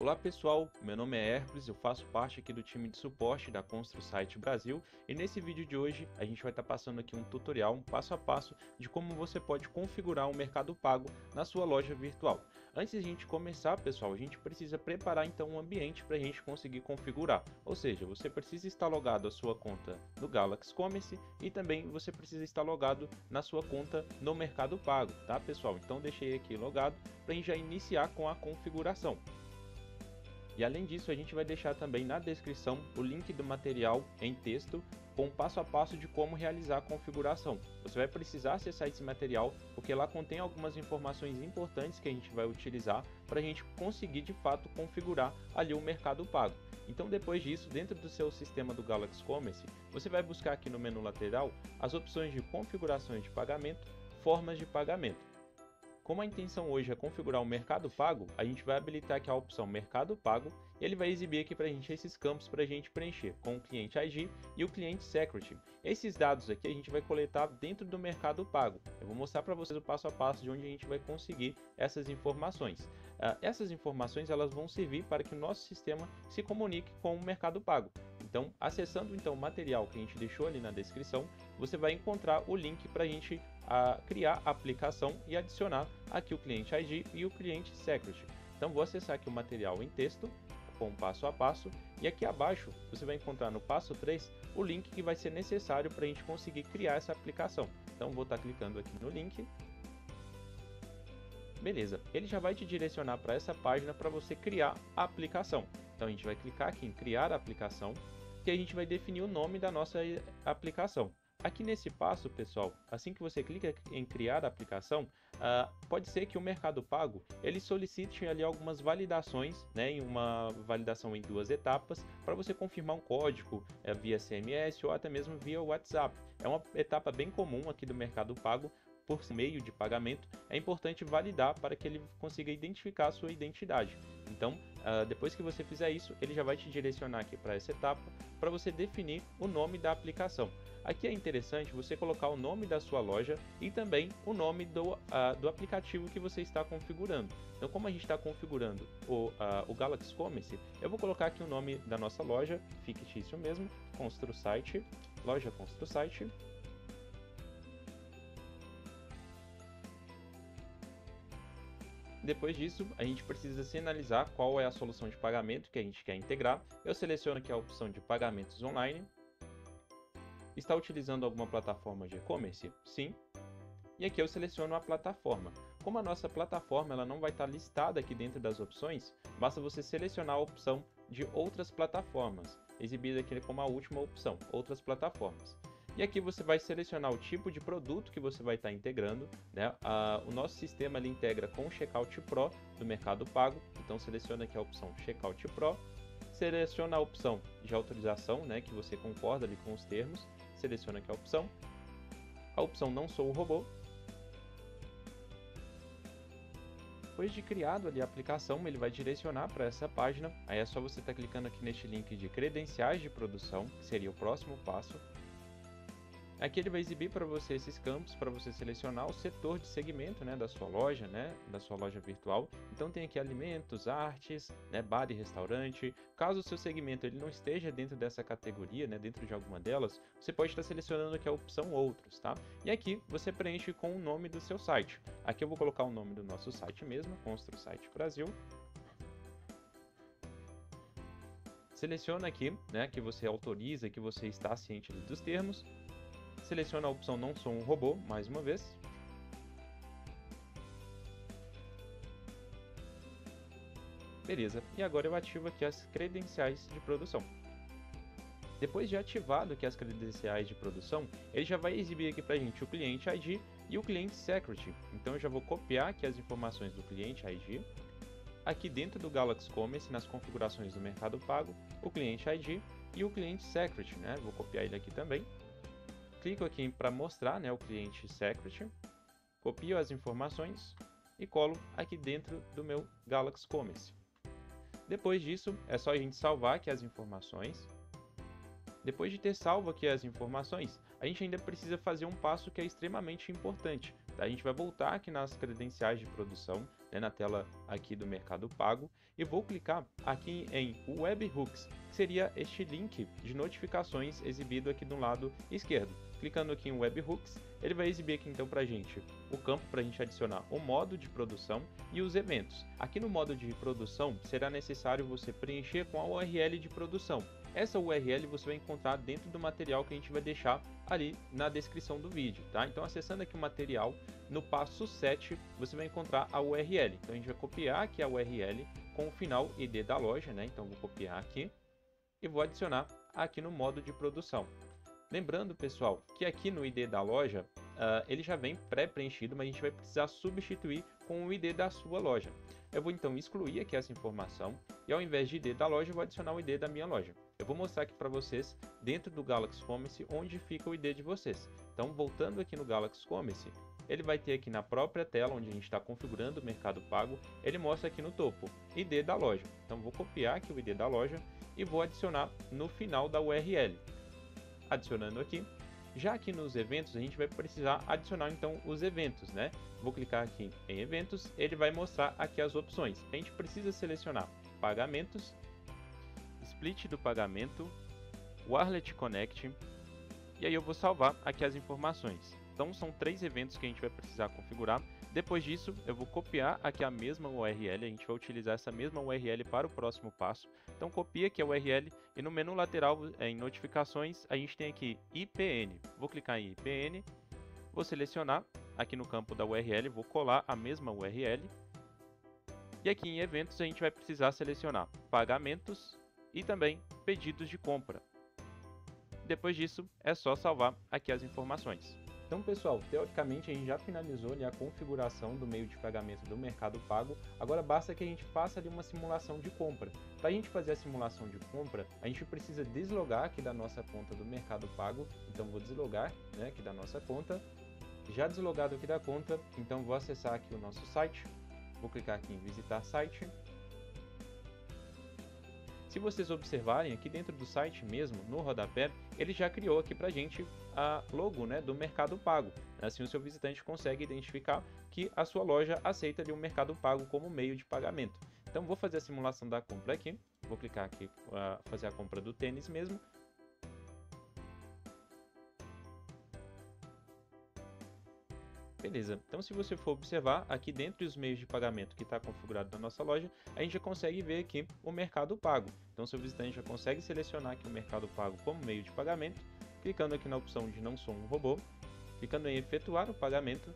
Olá pessoal, meu nome é Hércules, eu faço parte aqui do time de suporte da ConstruSite Brasil e nesse vídeo de hoje a gente vai estar tá passando aqui um tutorial, um passo a passo de como você pode configurar o um Mercado Pago na sua loja virtual. Antes de a gente começar pessoal, a gente precisa preparar então um ambiente para a gente conseguir configurar, ou seja, você precisa estar logado a sua conta no Galaxy Commerce e também você precisa estar logado na sua conta no Mercado Pago, tá pessoal? Então deixei aqui logado para a gente já iniciar com a configuração. E além disso, a gente vai deixar também na descrição o link do material em texto com passo a passo de como realizar a configuração. Você vai precisar acessar esse material porque lá contém algumas informações importantes que a gente vai utilizar para a gente conseguir de fato configurar ali o mercado pago. Então depois disso, dentro do seu sistema do Galaxy Commerce, você vai buscar aqui no menu lateral as opções de configurações de pagamento, formas de pagamento. Como a intenção hoje é configurar o Mercado Pago, a gente vai habilitar aqui a opção Mercado Pago e ele vai exibir aqui para a gente esses campos para a gente preencher com o cliente ID e o cliente Secret. Esses dados aqui a gente vai coletar dentro do Mercado Pago. Eu vou mostrar para vocês o passo a passo de onde a gente vai conseguir essas informações. Uh, essas informações elas vão servir para que o nosso sistema se comunique com o Mercado Pago. Então, acessando então o material que a gente deixou ali na descrição, você vai encontrar o link para a gente a criar a aplicação e adicionar aqui o cliente ID e o cliente Secret. Então vou acessar aqui o material em texto com passo a passo e aqui abaixo você vai encontrar no passo 3 o link que vai ser necessário para a gente conseguir criar essa aplicação. Então vou estar clicando aqui no link. Beleza, ele já vai te direcionar para essa página para você criar a aplicação. Então a gente vai clicar aqui em criar a aplicação e a gente vai definir o nome da nossa aplicação. Aqui nesse passo, pessoal, assim que você clica em criar a aplicação, uh, pode ser que o Mercado Pago ele solicite ali algumas validações, né, em uma validação em duas etapas, para você confirmar um código é, via SMS ou até mesmo via WhatsApp. É uma etapa bem comum aqui do Mercado Pago, por meio de pagamento, é importante validar para que ele consiga identificar a sua identidade. Então, uh, depois que você fizer isso, ele já vai te direcionar aqui para essa etapa para você definir o nome da aplicação. Aqui é interessante você colocar o nome da sua loja e também o nome do, uh, do aplicativo que você está configurando. Então, como a gente está configurando o, uh, o Galaxy Commerce, eu vou colocar aqui o nome da nossa loja, fictício mesmo, Constru Site, loja Constru Site. Depois disso, a gente precisa sinalizar qual é a solução de pagamento que a gente quer integrar. Eu seleciono aqui a opção de pagamentos online Está utilizando alguma plataforma de e-commerce? Sim. E aqui eu seleciono a plataforma. Como a nossa plataforma ela não vai estar listada aqui dentro das opções, basta você selecionar a opção de outras plataformas, exibida aqui como a última opção, outras plataformas. E aqui você vai selecionar o tipo de produto que você vai estar integrando. Né? O nosso sistema ele integra com o Checkout Pro do Mercado Pago, então seleciona aqui a opção Checkout Pro, seleciona a opção de autorização, né, que você concorda ali com os termos, seleciona aqui a opção. A opção não sou o robô. Depois de criado ali a aplicação, ele vai direcionar para essa página. Aí é só você estar tá clicando aqui neste link de credenciais de produção, que seria o próximo passo. Aqui ele vai exibir para você esses campos para você selecionar o setor de segmento né, da sua loja, né, da sua loja virtual. Então tem aqui alimentos, artes, né, bar e restaurante. Caso o seu segmento ele não esteja dentro dessa categoria, né, dentro de alguma delas, você pode estar selecionando aqui a opção outros, tá? E aqui você preenche com o nome do seu site. Aqui eu vou colocar o nome do nosso site mesmo, Constru Site Brasil. Seleciona aqui, né, que você autoriza, que você está ciente dos termos seleciona a opção não sou um robô, mais uma vez. Beleza, e agora eu ativo aqui as credenciais de produção. Depois de ativado aqui as credenciais de produção, ele já vai exibir aqui para a gente o cliente ID e o cliente secret. Então eu já vou copiar aqui as informações do cliente ID. Aqui dentro do Galaxy Commerce, nas configurações do Mercado Pago, o cliente ID e o cliente secret, né? Vou copiar ele aqui também clico aqui para mostrar né, o cliente Secret, copio as informações e colo aqui dentro do meu Galaxy Commerce. Depois disso, é só a gente salvar aqui as informações. Depois de ter salvo aqui as informações, a gente ainda precisa fazer um passo que é extremamente importante. A gente vai voltar aqui nas credenciais de produção, né, na tela aqui do Mercado Pago, e vou clicar aqui em Webhooks, que seria este link de notificações exibido aqui do lado esquerdo. Clicando aqui em Webhooks, ele vai exibir aqui então para a gente o campo para a gente adicionar o modo de produção e os eventos. Aqui no modo de produção será necessário você preencher com a URL de produção. Essa URL você vai encontrar dentro do material que a gente vai deixar ali na descrição do vídeo, tá? Então acessando aqui o material, no passo 7 você vai encontrar a URL. Então a gente vai copiar aqui a URL com o final ID da loja, né? Então vou copiar aqui e vou adicionar aqui no modo de produção. Lembrando, pessoal, que aqui no ID da loja, uh, ele já vem pré-preenchido, mas a gente vai precisar substituir com o ID da sua loja. Eu vou então excluir aqui essa informação e ao invés de ID da loja, vou adicionar o ID da minha loja. Eu vou mostrar aqui para vocês, dentro do Galaxy Commerce, onde fica o ID de vocês. Então, voltando aqui no Galaxy Commerce, ele vai ter aqui na própria tela, onde a gente está configurando o Mercado Pago, ele mostra aqui no topo, ID da loja. Então, vou copiar aqui o ID da loja e vou adicionar no final da URL adicionando aqui. Já aqui nos eventos, a gente vai precisar adicionar então os eventos, né? Vou clicar aqui em eventos, ele vai mostrar aqui as opções. A gente precisa selecionar pagamentos, split do pagamento, Warlet Connect, e aí eu vou salvar aqui as informações. Então são três eventos que a gente vai precisar configurar. Depois disso, eu vou copiar aqui a mesma URL, a gente vai utilizar essa mesma URL para o próximo passo. Então copia aqui a URL e no menu lateral em notificações a gente tem aqui IPN. Vou clicar em IPN, vou selecionar aqui no campo da URL, vou colar a mesma URL. E aqui em eventos a gente vai precisar selecionar pagamentos e também pedidos de compra. Depois disso é só salvar aqui as informações. Então, pessoal, teoricamente a gente já finalizou ali, a configuração do meio de pagamento do Mercado Pago. Agora basta que a gente faça ali uma simulação de compra. Para a gente fazer a simulação de compra, a gente precisa deslogar aqui da nossa conta do Mercado Pago. Então, vou deslogar né, aqui da nossa conta. Já deslogado aqui da conta, então vou acessar aqui o nosso site. Vou clicar aqui em visitar site se vocês observarem aqui dentro do site mesmo, no rodapé, ele já criou aqui pra gente a logo né, do Mercado Pago. Assim o seu visitante consegue identificar que a sua loja aceita ali o Mercado Pago como meio de pagamento. Então vou fazer a simulação da compra aqui, vou clicar aqui para fazer a compra do tênis mesmo, Beleza, então se você for observar, aqui dentro dos meios de pagamento que está configurado na nossa loja, a gente já consegue ver aqui o Mercado Pago. Então seu visitante já consegue selecionar aqui o Mercado Pago como meio de pagamento, clicando aqui na opção de não sou um robô, clicando em efetuar o pagamento,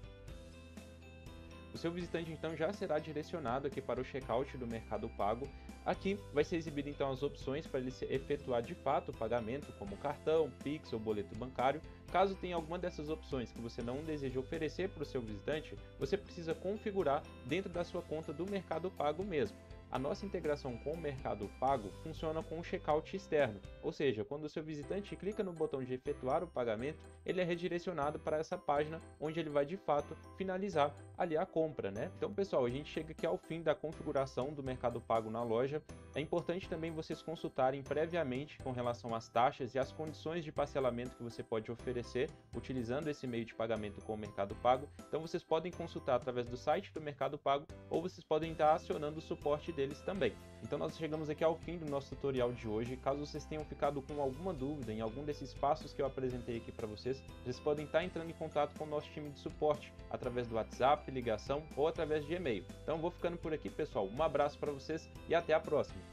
o seu visitante então já será direcionado aqui para o checkout do Mercado Pago. Aqui vai ser exibido então as opções para ele efetuar de fato o pagamento, como cartão, Pix ou boleto bancário. Caso tenha alguma dessas opções que você não deseja oferecer para o seu visitante, você precisa configurar dentro da sua conta do Mercado Pago mesmo. A nossa integração com o Mercado Pago funciona com o checkout externo, ou seja, quando o seu visitante clica no botão de efetuar o pagamento, ele é redirecionado para essa página onde ele vai de fato finalizar ali a compra, né? Então, pessoal, a gente chega aqui ao fim da configuração do Mercado Pago na loja. É importante também vocês consultarem previamente com relação às taxas e as condições de parcelamento que você pode oferecer utilizando esse meio de pagamento com o Mercado Pago. Então, vocês podem consultar através do site do Mercado Pago ou vocês podem estar acionando o suporte dele deles também. Então nós chegamos aqui ao fim do nosso tutorial de hoje. Caso vocês tenham ficado com alguma dúvida em algum desses passos que eu apresentei aqui para vocês, vocês podem estar entrando em contato com o nosso time de suporte através do WhatsApp, ligação ou através de e-mail. Então vou ficando por aqui, pessoal. Um abraço para vocês e até a próxima.